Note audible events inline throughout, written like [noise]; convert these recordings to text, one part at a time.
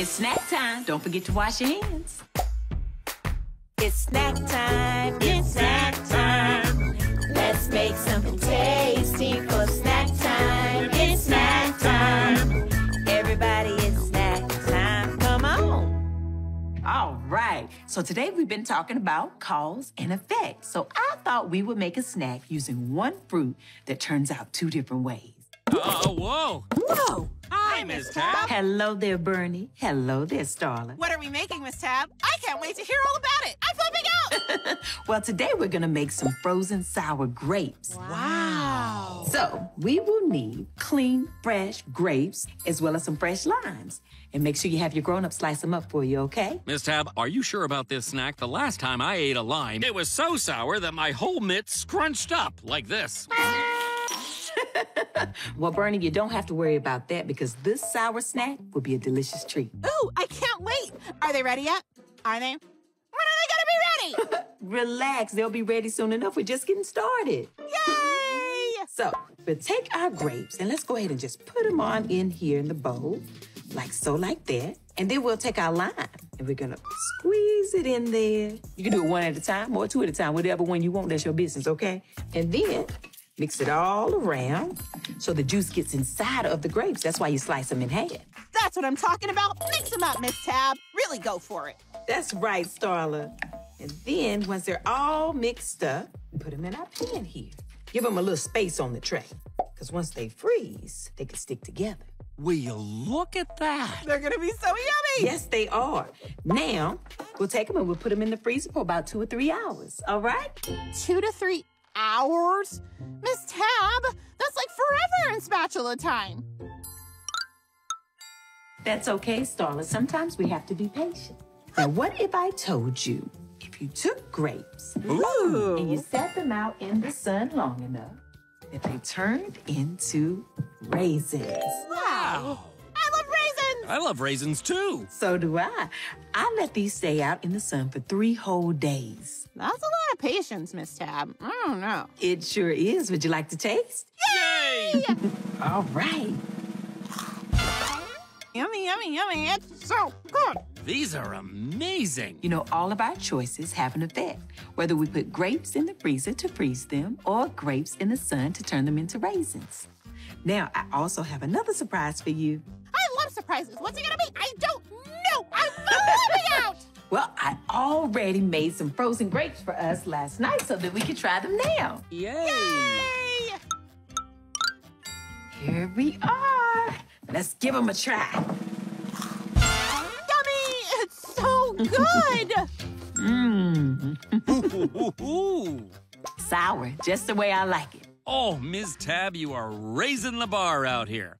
It's snack time. Don't forget to wash your hands. It's snack time. It's snack time. Let's make something tasty for snack time. It's snack time. Everybody, it's snack time. Come on. All right. So today we've been talking about cause and effect. So I thought we would make a snack using one fruit that turns out two different ways. Uh, whoa. Whoa! Hi, Miss Tab. Hello there, Burnie. Hello there, Starla. What are we making, Miss Tab? I can't wait to hear all about it. I'm flipping out. [laughs] Well, today we're gonna make some frozen sour grapes. Wow. So we will need clean, fresh grapes as well as some fresh limes. And make sure you have your grown-up slice them up for you, okay? Miss Tab, are you sure about this snack? The last time I ate a lime, it was so sour that my whole mitt scrunched up like this. [laughs] Well, Burnie, you don't have to worry about that because this sour snack will be a delicious treat. Ooh, I can't wait. Are they ready yet? Are they? When are they gonna be ready? [laughs] Relax, they'll be ready soon enough. We're just getting started. Yay! So, we'll take our grapes and let's go ahead and just put them on in here in the bowl, like so, like that. And then we'll take our lime and we're gonna squeeze it in there. You can do it one at a time or two at a time, whatever one you want, that's your business, okay? And then mix it all around so the juice gets inside of the grapes. That's why you slice them in half. That's what I'm talking about. Mix them up, Miss Tab. Really go for it. That's right, Starla. And then once they're all mixed up, put them in our pan here. Give them a little space on the tray. Because once they freeze, they can stick together. Will you look at that? They're gonna be so yummy. Yes, they are. Now, we'll take them and we'll put them in the freezer for about two or three hours. All right? Two to three hours? Miss Tab, that's like forever in spatula time. That's okay, Starla. Sometimes we have to be patient. Now, what if I told you if you took grapes and you set them out in the sun long enough that they turned into raisins? Wow. I love raisins. I love raisins too. So do I. I let these stay out in the sun for three whole days. That's a lot of patience, Miss Tab. I don't know. It sure is. Would you like to taste? Yay! All right. Yummy, yummy, yummy. It's so good. These are amazing. You know, all of our choices have an effect. Whether we put grapes in the freezer to freeze them or grapes in the sun to turn them into raisins. Now, I also have another surprise for you. I love surprises. What's it gonna be? I don't know. I'm flipping out. [laughs] Well, I already made some frozen grapes for us last night so that we could try them now. Yay! Yay! Here we are. Let's give them a try. Yummy! It's so good. Mmm. [laughs] [laughs] Sour, just the way I like it. Oh, Ms. Tab, you are raising the bar out here.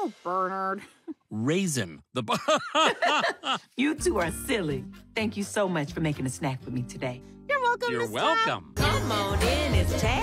Oh, Bernard. Raisin the bar. [laughs] You two are silly. Thank you so much for making a snack with me today. You're welcome, You're Miss Tab. welcome. Come on in, it's tab time.